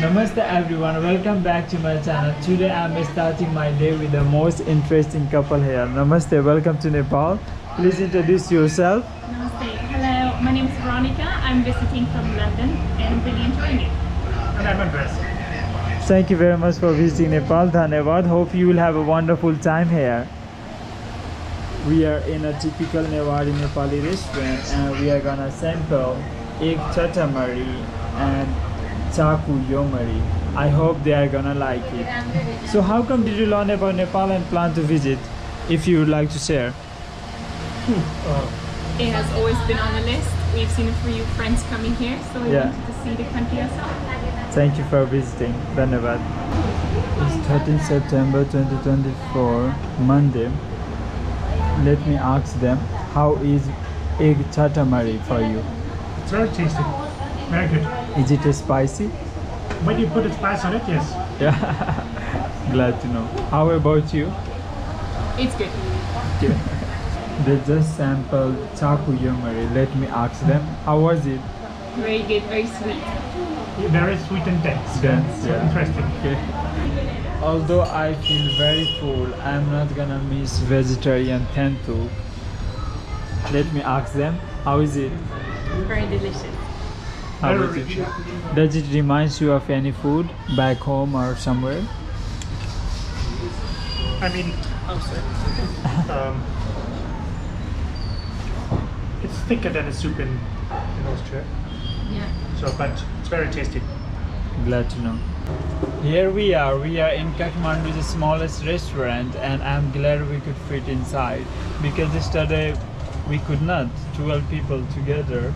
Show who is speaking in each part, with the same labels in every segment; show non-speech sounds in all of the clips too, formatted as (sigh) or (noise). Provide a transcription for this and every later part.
Speaker 1: Namaste everyone, welcome back to my channel. Today I'm starting my day with the most interesting couple here. Namaste, welcome to Nepal. Please introduce yourself.
Speaker 2: Namaste. Hello, my name is Veronica. I'm visiting from London and really enjoying it.
Speaker 3: And I'm Andres.
Speaker 1: Thank you very much for visiting Nepal. Dhanyavad. Hope you will have a wonderful time here. We are in a typical Newari Nepali restaurant and we are gonna sample egg chatamari and chaku yomari. I hope they are gonna like it. So how come did you learn about Nepal and plan to visit? If you would like to share.
Speaker 2: It has always been on the list. We've seen a few friends coming here, so we
Speaker 1: Yeah.
Speaker 2: wanted to see the country ourselves.
Speaker 1: Thank you for visiting. Dhanyavad. It's 13 September 2024, Monday. Let me ask them, how is egg chatamari for you?
Speaker 3: It's very tasty. Very good.
Speaker 1: Is it spicy?
Speaker 3: When you put a spice on it, yes.
Speaker 1: Yeah. (laughs) Glad to know. How about you?
Speaker 2: It's good.
Speaker 1: They just sampled chaku yomari. Let me ask them, how was it?
Speaker 2: Very good, very sweet.
Speaker 3: Very sweet and dense.
Speaker 1: Dense, yeah.
Speaker 3: Interesting.
Speaker 1: Okay. Although I feel very full, I'm not gonna miss vegetarian thenthuk. Let me ask them, how is it?
Speaker 2: Very delicious.
Speaker 1: How
Speaker 3: Very
Speaker 1: is it? Does it reminds you of any food back home or somewhere?
Speaker 3: I mean, (laughs) um, it's thicker than a soup in, in Austria.
Speaker 2: Yeah.
Speaker 3: So, but it's very tasty.
Speaker 1: Glad to know. Here we are. We are in Kathmandu, the smallest restaurant, and I'm glad we could fit inside because yesterday we could not. 12 people together.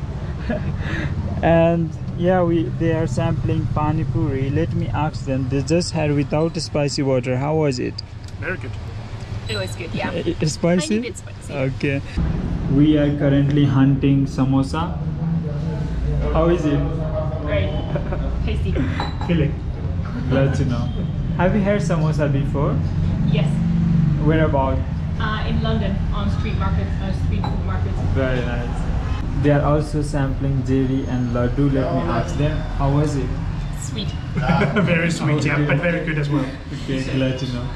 Speaker 1: (laughs) and yeah, we they are sampling pani puri. Let me ask them. They just had without spicy water. How was it?
Speaker 3: Very good.
Speaker 2: It was good, yeah.
Speaker 1: Eh, Spicy?
Speaker 2: Tiny bit spicy.
Speaker 1: Okay. We are currently hunting samosa. How is it?
Speaker 2: great (laughs) tasty.
Speaker 3: Filling.
Speaker 1: Glad to know. Have you had samosa before?
Speaker 2: Yes.
Speaker 1: Where about?
Speaker 2: Uh, in London, on street markets, uh, street food markets.
Speaker 1: Very nice. They are also sampling jelly and laddu. Let me ask them. How was it?
Speaker 2: Sweet.
Speaker 3: Ah, (laughs) very sweet, yeah, but very good as well.
Speaker 1: Okay, glad to know.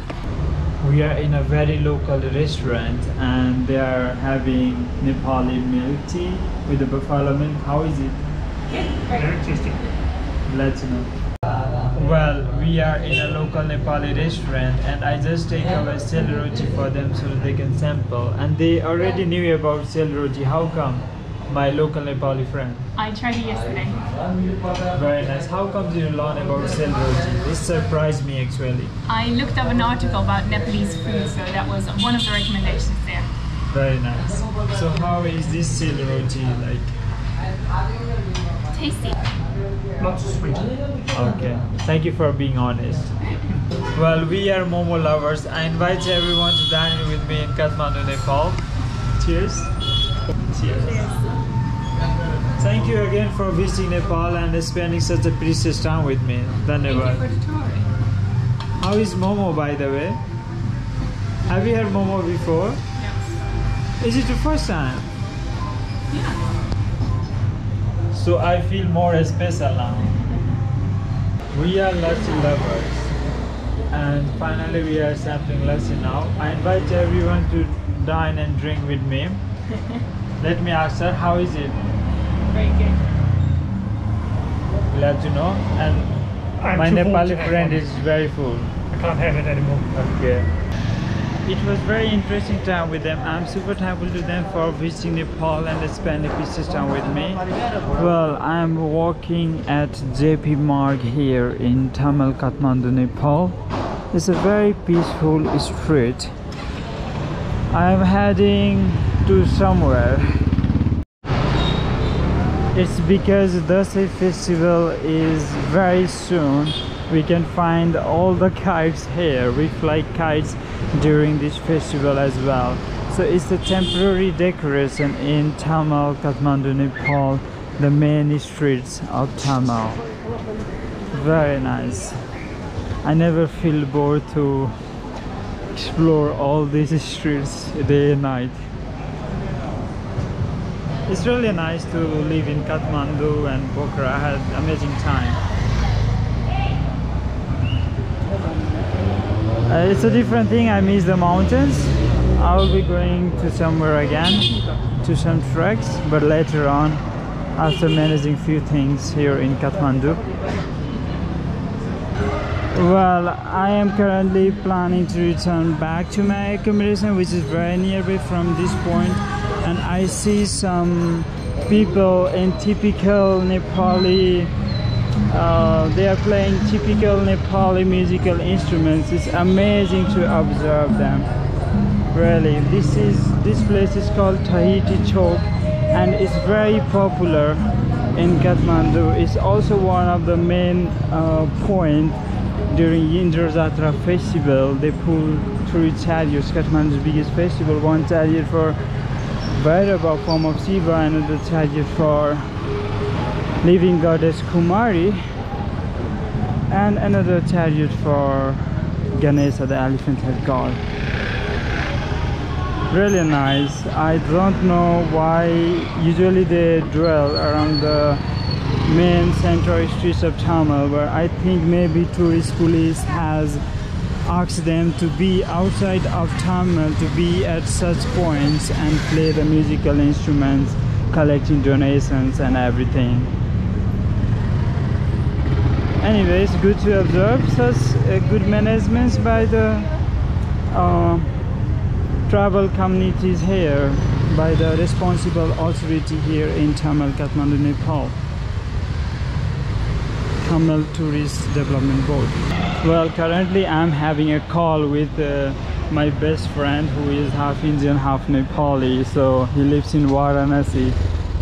Speaker 1: We are in a very local restaurant and they are having Nepali milk tea with the buffalo milk. How is it?
Speaker 3: Very tasty.
Speaker 1: Glad to know. Well, we are in a local Nepali restaurant and I just take away sel roti for them so they can sample. And they already knew about sel roti. How come? My local Nepali friend.
Speaker 2: I tried it yesterday.
Speaker 1: Very nice. How come you learn about sel roti? This surprised me actually.
Speaker 2: I looked up an article about Nepalese food, so that was one of the recommendations there.
Speaker 1: Very nice. So how is this sel roti like?
Speaker 2: Tasty.
Speaker 3: Not sweet.
Speaker 1: Okay. Thank you for being honest. (laughs) Well, we are Momo lovers. I invite everyone to dine with me in Kathmandu, Nepal. Cheers. Cheers. Thank you again for visiting Nepal and spending such a precious time with me.
Speaker 2: Thank you for the tour.
Speaker 1: How is Momo, by the way? Have you had Momo before?
Speaker 2: Yeah.
Speaker 1: Is it your first time?
Speaker 2: Yeah.
Speaker 1: So I feel more special now. We are lassi lovers. And finally we are sampling lassi now. I invite everyone to dine and drink with me. (laughs) Let me ask her, how is it? Glad to know. And
Speaker 3: I'm
Speaker 1: my Nepali friend is very full.
Speaker 3: I can't have it anymore.
Speaker 1: Okay. It was very interesting time with them. I'm super thankful to them for visiting Nepal and spending precious time with me. Well, I'm walking at JP Marg here in Thamel Kathmandu, Nepal. It's a very peaceful street. I'm heading to somewhere. It's because Dasai festival is very soon. We can find all the kites here. We fly kites during this festival as well. So it's a temporary decoration in Thamel, Kathmandu, Nepal, the main streets of Thamel. Very nice. I never feel bored to explore all these streets day and night it's really nice to live in Kathmandu and Pokhara. I had amazing time. Uh, it's a different thing. I miss the mountains. I will be going to somewhere again, to some treks, but later on, after managing few things here in Kathmandu. Well, I am currently planning to return back to my accommodation, which is very nearby from this point and I see some people in typical Nepali. Uh, they are playing typical Nepali musical instruments. It's amazing to observe them. Really, this is this place is called Thahiti Chowk, and it's very popular in Kathmandu. It's also one of the main uh, point during Indra Jatra festival. They pull three chariots, Kathmandu's biggest festival. One chariot for Bhairava, form of Shiva, another chariot for living goddess Kumari, and another chariot for Ganesha, the elephant head god. Really nice. I don't know why usually they dwell around the main central streets of Thamel, but I think maybe tourist police has asked them to be outside of Thamel to be at such points and play the musical instruments, collecting donations and everything. Anyways, good to observe such uh, good management by the uh, travel communities here, by the responsible authority here in Thamel Kathmandu, Nepal. Thamel Tourist Development Board. Well, currently I'm having a call with uh, my best friend who is half Indian, half Nepali. So he lives in Varanasi,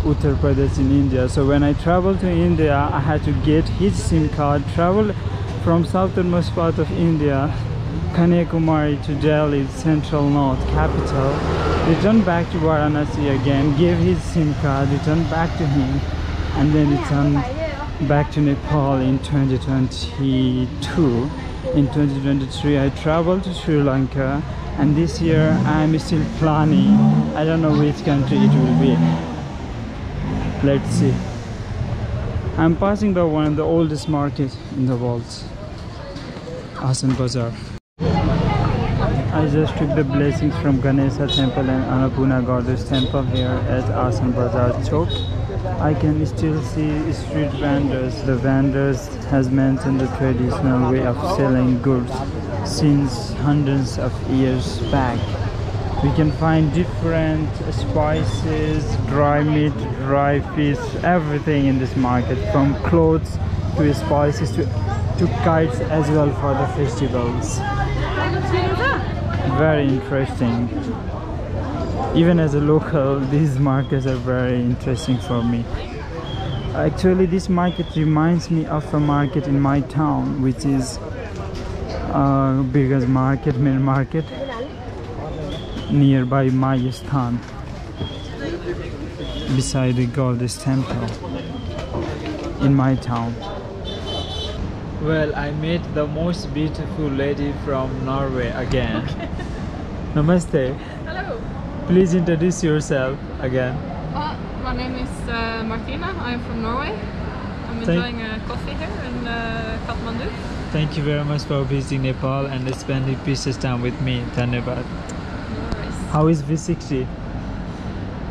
Speaker 1: Uttar Pradesh in India. So when I travel to India, I had to get his SIM card, travel from southernmost part of India, Kanyakumari to Delhi, central north capital, return back to Varanasi again, give his SIM card, return back to him, and then return back to Nepal in 2022. In 2023, I traveled to Sri Lanka, and this year I'm still planning. I don't know which country it will be. Let's see. I'm passing by one of the oldest markets in the world, Asan Bazaar. I just took the blessings from Ganesha temple and Annapurna goddess temple here at Asan Bazaar Chowk. I can still see street vendors. The vendors has maintained the traditional way of selling goods since hundreds of years back. We can find different spices, dry meat, dry fish, everything in this market from clothes to spices to, to kites as well for the festivals. Very interesting even as a local (laughs) these markets are very interesting for me actually this market reminds me of a market in my town which is uh, biggest market (laughs) main market nearby Mayasthan beside the goddess temple in my town well I met the most beautiful lady from Norway again
Speaker 2: Okay. (laughs)
Speaker 1: namaste. Please introduce yourself again.
Speaker 2: Uh, my name is uh, Martina. I'm from Norway. I'm
Speaker 1: Thank-
Speaker 2: enjoying a coffee here in uh, Kathmandu.
Speaker 1: Thank you very much for visiting Nepal and spending precious time with me. Dhanyabad.
Speaker 2: No.
Speaker 1: How is V60?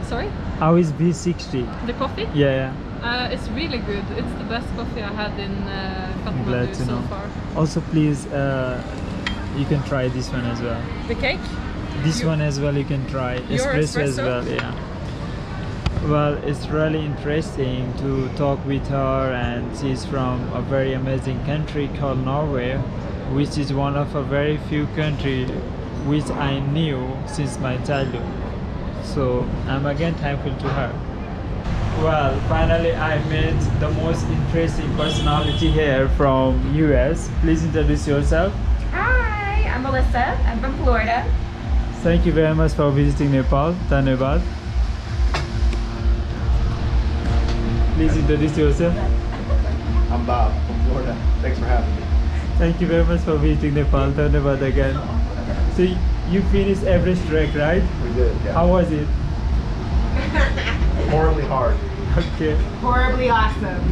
Speaker 2: Sorry?
Speaker 1: How is V60?
Speaker 2: The coffee?
Speaker 1: Yeah,
Speaker 2: Uh, it's really good. It's the best coffee I had in uh. Kathmandu so
Speaker 1: know.
Speaker 2: far.
Speaker 1: Also, please, uh, you can try this one as well.
Speaker 2: The cake?
Speaker 1: This
Speaker 2: You-
Speaker 1: one as well you can try.
Speaker 2: Your
Speaker 1: Espresso as well, yeah. Well, it's really interesting to talk with her, and she's from a very amazing country called Norway, which is one of a very few country which I knew since my childhood. So I'm again thankful to her. Well, finally I met the most interesting personality here from US. Please introduce yourself.
Speaker 4: Hi, I'm Melissa. I'm from Florida.
Speaker 1: Thank you very much for visiting Nepal. Dhanyabad. Please introduce yourself.
Speaker 5: I'm Bob from Florida. Thanks for having me.
Speaker 1: Thank you very much for visiting Nepal. Dhanyabad again. So you finished Everest trek, right?
Speaker 5: We did, yeah.
Speaker 1: How was it?
Speaker 5: Horribly hard.
Speaker 1: Okay.
Speaker 4: Horribly awesome.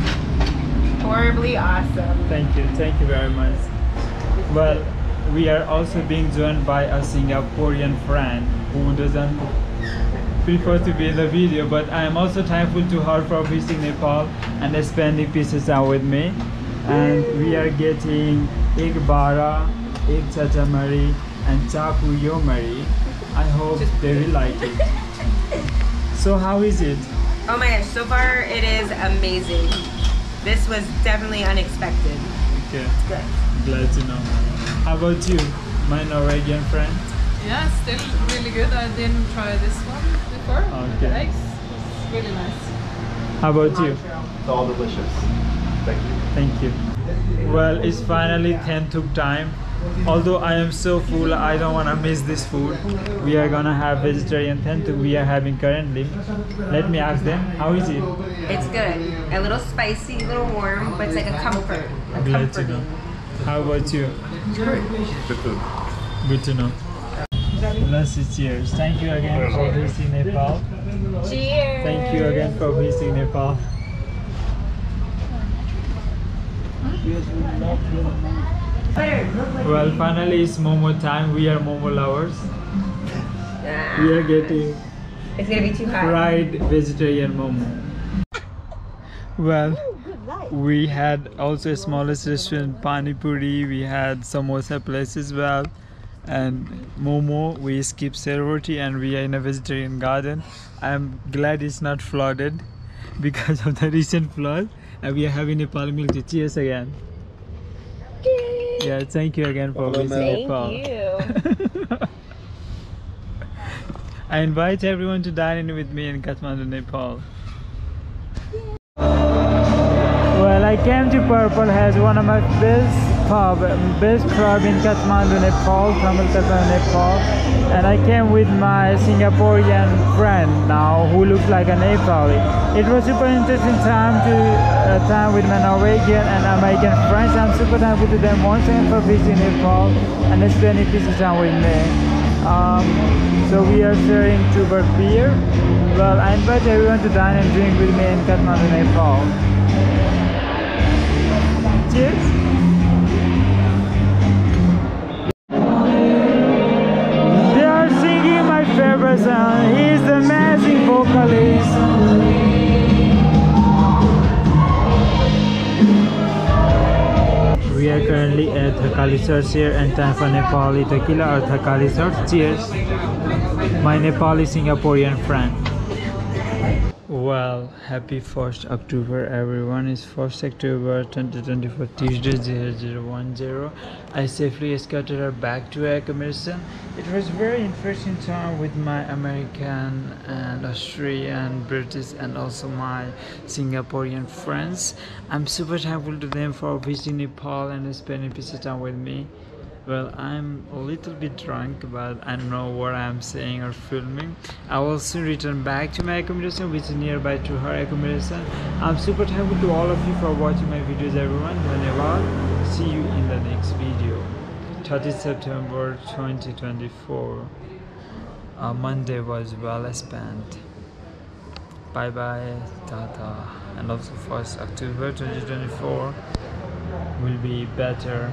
Speaker 4: Horribly awesome.
Speaker 1: Thank you. Thank you very much. Well, we are also being joined by a Singaporean friend who doesn't prefer to be in the video, but I am also thankful to her for visiting Nepal and spending pieces time with me. And we are getting egg bara, egg chatamari, and chaku yomari. I hope they will like it. So how is it?
Speaker 4: Oh my gosh, so far it is amazing. This was definitely unexpected.
Speaker 1: Okay,
Speaker 4: Good.
Speaker 1: glad to know. How about you, my Norwegian friend?
Speaker 6: Yeah, still really good. I didn't try this one before.
Speaker 1: Okay.
Speaker 6: The eggs was really nice.
Speaker 1: How about you?
Speaker 5: It's all delicious. Thank you.
Speaker 1: Thank you. Well, it's finally thenthuk time. Although I am so full, I don't want to miss this food. We are gonna have vegetarian thenthuk we are having currently. Let me ask them, how is it?
Speaker 4: It's good. A little spicy, a little warm, but it's like a comfort. A
Speaker 1: Glad to know.
Speaker 4: comforting.
Speaker 1: How about you?
Speaker 5: Good food.
Speaker 1: Good to know. Let's say cheers. Thank you again for visiting Nepal.
Speaker 4: Cheers.
Speaker 1: Thank you again for visiting Nepal. Well, finally it's Momo time. We are Momo lovers.
Speaker 4: Ah,
Speaker 1: We are getting
Speaker 4: it's gonna be too hot.
Speaker 1: fried vegetarian momo. Well, we had also a smallest restaurant, Pani Puri. We had samosa place as well, and momo. We skipped sel roti, and we are in a vegetarian garden. I'm glad it's not flooded (laughs) because of the recent flood, and we are having Nepali milk tea. Cheers again. Yeah, thank you again for visiting
Speaker 4: Thank
Speaker 1: Nepal.
Speaker 4: you. (laughs)
Speaker 1: I invite everyone to dine in with me in Kathmandu, Nepal. I came to Purple Haze one of my best pub, best pub in Kathmandu, Nepal, Thamel Kathmandu, Nepal. And I came with my Singaporean friend now, who looks like a Nepali. It was super interesting time to uh, time with my Norwegian and American friends. I'm super thankful to them once again for visiting Nepal and spending of time with me. Um, so we are sharing Tuborg beer. Well, I invite everyone to dine and drink with me in Kathmandu, Nepal. Vocalist. We are currently at Thakali Church here and time for Nepali tequila or Thakali Church. Cheers! My Nepali Singaporean friend. Well, happy 1st October everyone. It's 1st October 2024 Tuesday 0010. I safely escorted her back to accommodation. It was very interesting time with my American and Australian, British and also my Singaporean friends. I'm super thankful to them for visiting Nepal and spending of time with me. Well, I'm a little bit drunk, but I don't know what I'm saying or filming. I will soon return back to my accommodation, which is nearby to her accommodation. I'm super thankful to all of you for watching my videos, everyone. Dhanyavad. See you in the next video. 30 September 2024. Uh, Monday was well spent. Bye bye, Tata. And also 1st October 2024 will be better.